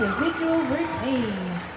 individual routine.